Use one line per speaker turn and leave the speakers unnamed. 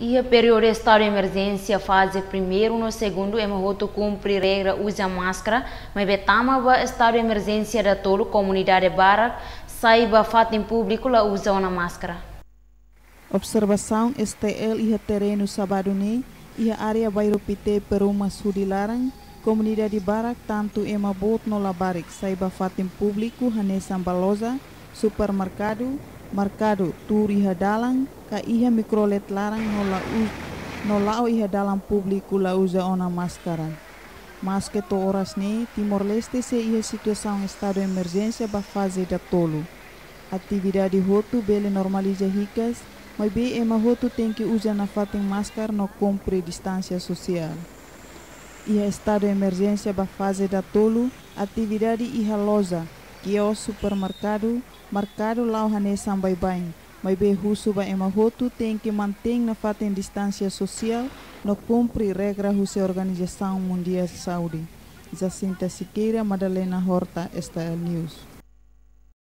E a período de estado de emergência, fase primeiro no segundo, é muito cumprir regra, usa máscara, mas betama o estado de emergência da toda comunidade barak, saiba fato em público lá usa uma máscara.
Observação STL e terreno sábado nem e a área bairro Pite Peruma Sudilarang, comunidade barak tanto ema bot no labarik saiba fato em público Hanesan Balosa, supermercado, mercado tur iha dalang ka iha mikrolet larang no la u no lao iha dalam público la usa ona máscara. Mas que to horas ni Timor Leste se iha situação estado de emergência ba fase da tolo. Atividade hotu bele normaliza ricas, mas be ema hotu tem que usar na fatem máscara no cumpre distância social. Iha estado emergência ba fase da tolo, atividade iha loja, que é o supermercado, mercado lá hane sambai bem, mas be husu ba ema hotu tem que manter na fatem distância social no cumpre regra husa Organização Mundial de Saúde. Jacinta Siqueira, Madalena Horta, STL News.